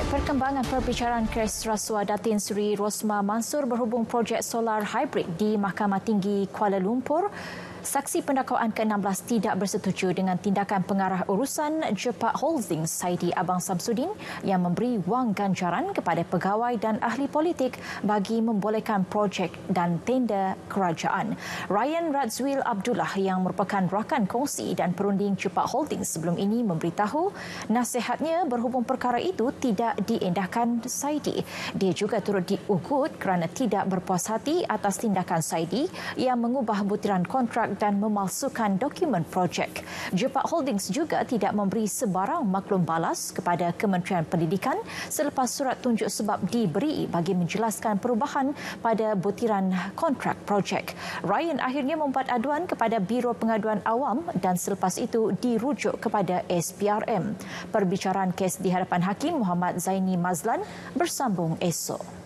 Baik, perkembangan perbicaraan kes rasuah Datin Seri Rosma Mansur berhubung projek solar hybrid di Mahkamah Tinggi Kuala Lumpur Saksi pendakwaan ke-16 tidak bersetuju dengan tindakan pengarah urusan Jepak Holdings Saidi Abang Samsudin yang memberi wang ganjaran kepada pegawai dan ahli politik bagi membolehkan projek dan tenda kerajaan. Ryan Radzwil Abdullah yang merupakan rakan kongsi dan perunding Jepak Holdings sebelum ini memberitahu nasihatnya berhubung perkara itu tidak diendahkan Saidi. Dia juga turut diugut kerana tidak berpuas hati atas tindakan Saidi yang mengubah butiran kontrak dan memalsukan dokumen projek. Jepak Holdings juga tidak memberi sebarang maklum balas kepada Kementerian Pendidikan selepas surat tunjuk sebab diberi bagi menjelaskan perubahan pada butiran kontrak projek. Ryan akhirnya membuat aduan kepada Biro Pengaduan Awam dan selepas itu dirujuk kepada SPRM. Perbicaraan kes di hadapan Hakim Muhammad Zaini Mazlan bersambung esok.